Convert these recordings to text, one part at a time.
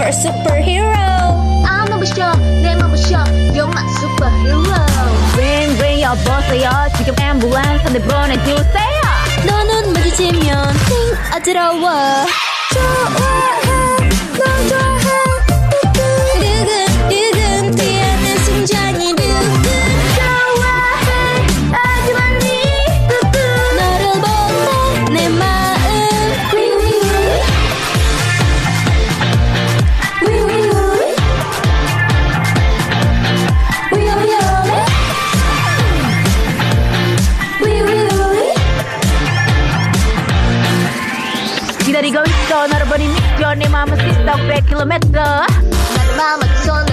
super superhero. I'm a busha, name of busha, you're my superhero. Ring ring 여보세요 지금 ambulance 한대 보내주세요. 너는 마주치면 띵 어지러워. 기다리고 있어. 너를 보니 네 미쳐 내 마음은 6,000km 내 마음은 손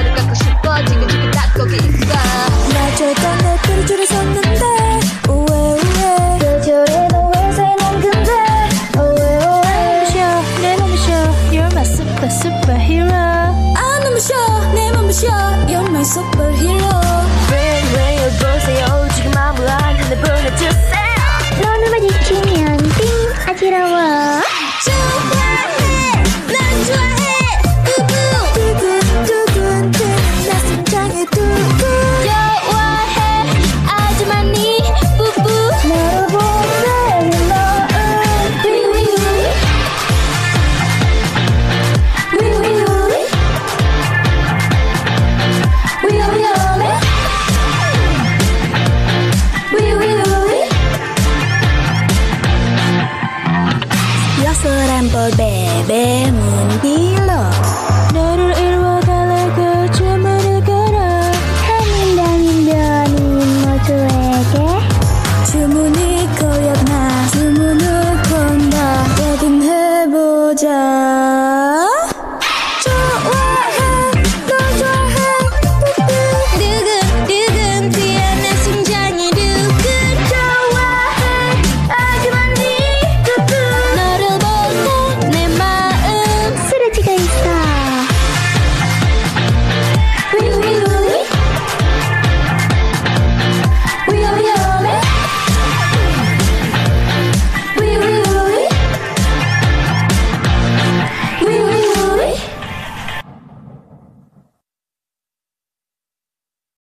por Bebemundi.